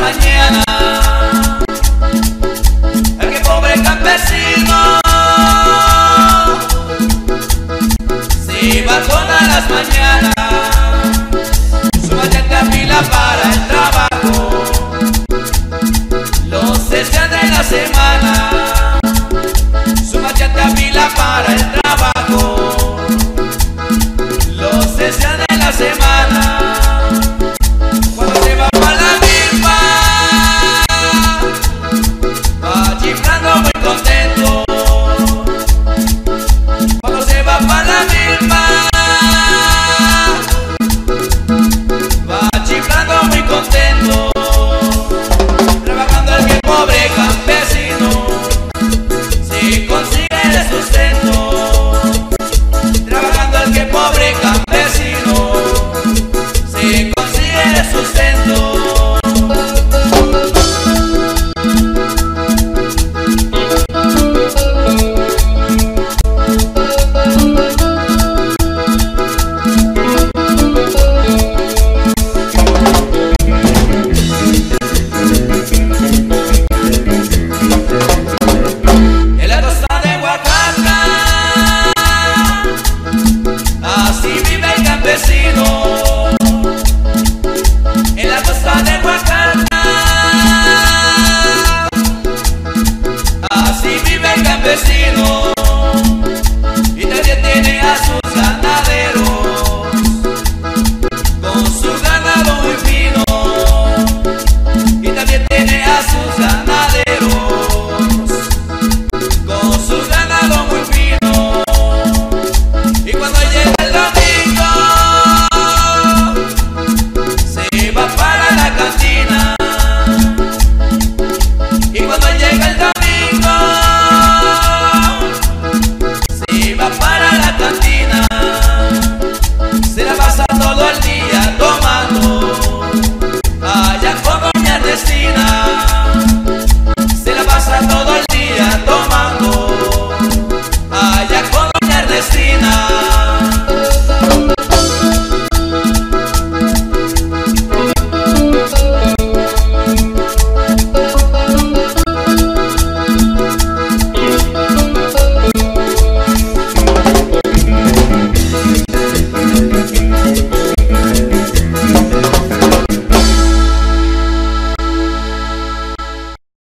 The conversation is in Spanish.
mañana. El que pobre campesino se va todas las mañanas. Su a pila para el trabajo. Los seis días de la semana. Su a pila para el trabajo. el campesino. Y nadie tiene a su passa todo dia tomando.